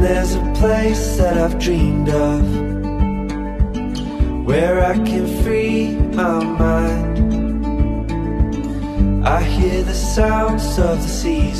there's a place that I've dreamed of Where I can free my mind. I hear the sounds of the seas.